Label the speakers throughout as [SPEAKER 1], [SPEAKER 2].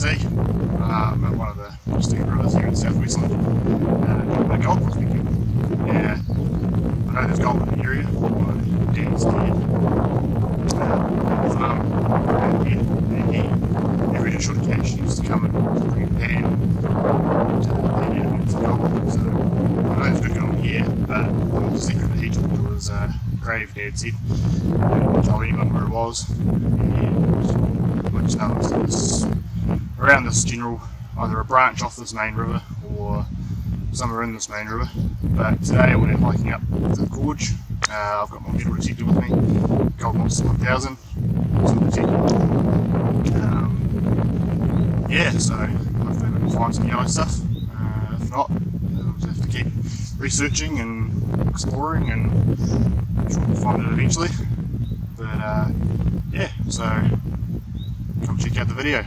[SPEAKER 1] Sea, um, at one of the interesting rivers here in South Westland, uh, a gold prospecting. Yeah, I know there's gold in the area. My dad's dad uh, farm out here, and he, every short occasion used to come and bring a pan to the pan for gold. So I know it's good gold here, but the secret that he me was uh, grave, Dad said. He told anyone where it was. And I just know it's, it's around this general, either a branch off this main river or somewhere in this main river. But today we're hiking up the gorge. Uh, I've got my metal detector with me, Gold Monster 1000. Um, yeah, so hopefully we can find some yellow stuff. Uh, if not, we'll just have to keep researching and exploring and sure we'll find it eventually. But uh, yeah, so come check out the video.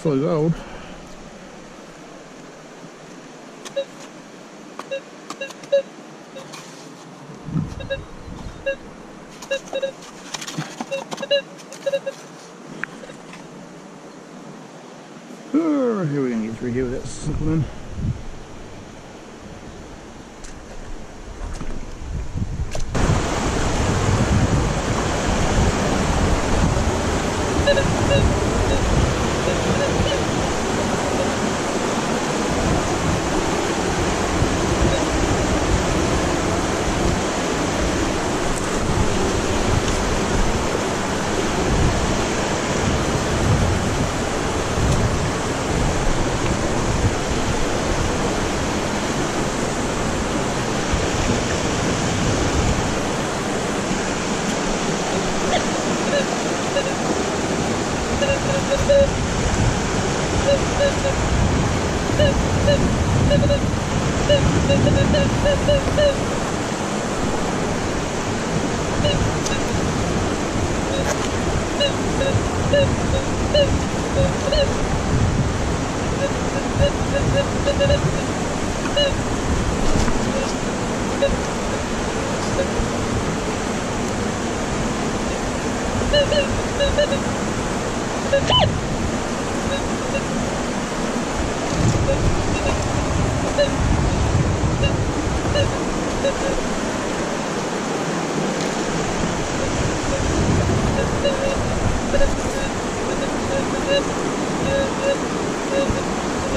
[SPEAKER 1] Saying full. Oh, here to get through here without slipping in. なるほど。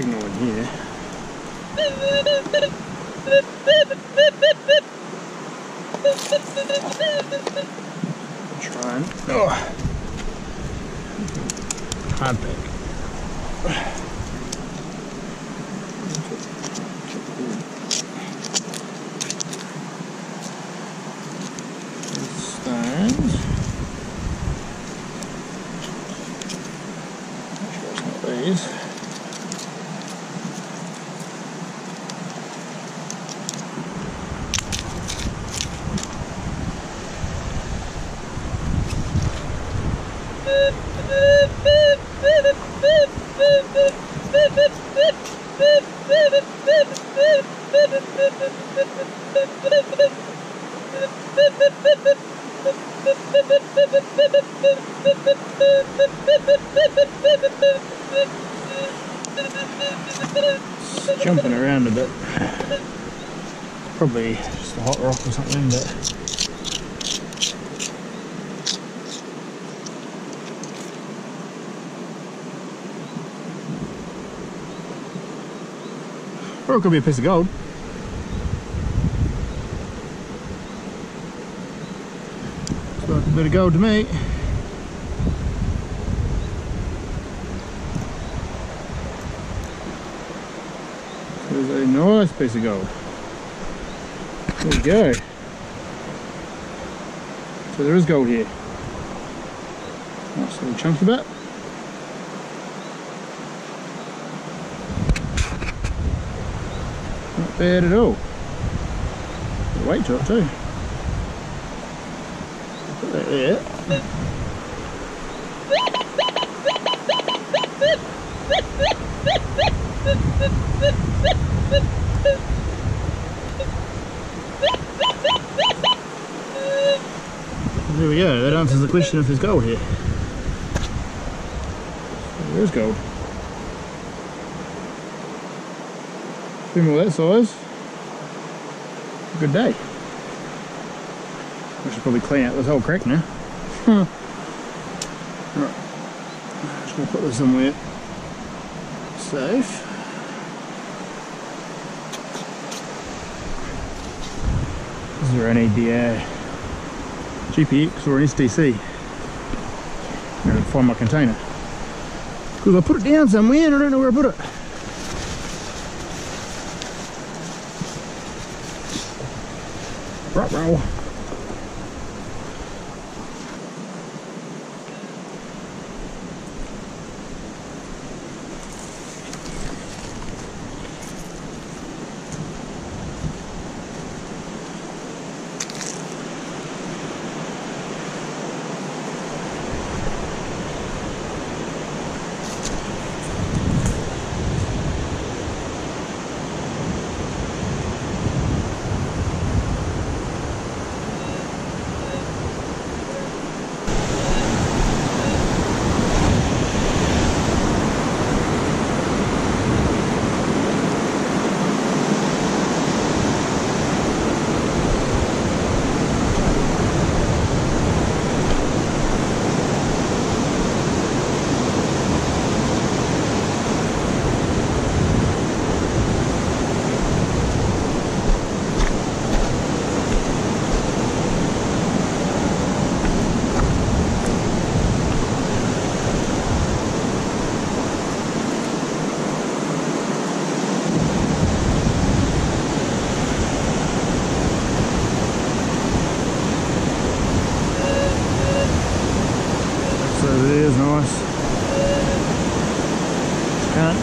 [SPEAKER 2] Signal in here. Try and oh. hard pack. Stones. Make sure it's not these. It's jumping around a bit. Probably just a hot rock or something, but Or it could be a piece of gold. Looks like a bit of gold to me. There's a nice piece of gold. There we go. So there is gold here. Nice little chunky bit. Not bad at all. Weight to it too. There we go, that answers the question if there's gold here. There is gold. Three more that size. Good day. I should probably clean out this whole crack now. right. Just gonna put this somewhere safe. Is there need the uh, GPX or an SDC. I'm gonna find my container. Because I put it down somewhere and I don't know where I put it. Right, roll.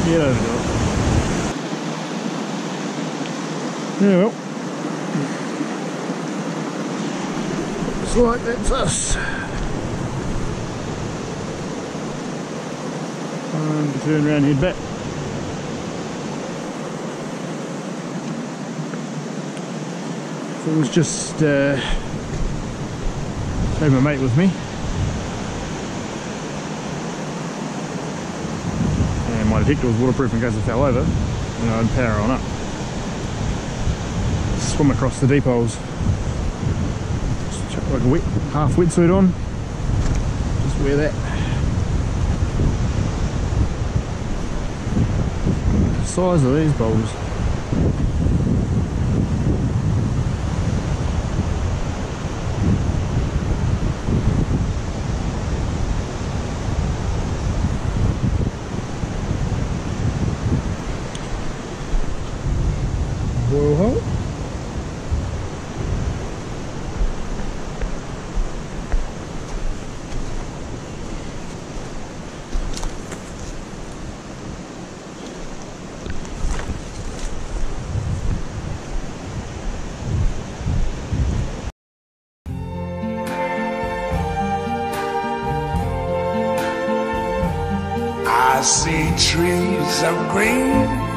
[SPEAKER 2] Get over to it. Yeah, well. Looks like that's us. Time to turn around head back. So it was just uh, had my mate with me. And my detector was waterproof in case I fell over. And I'd power on up. Swim across the deep holes. Just chuck like a wet, half wetsuit on. Just wear that. The size of these bowls.
[SPEAKER 3] I see trees of green,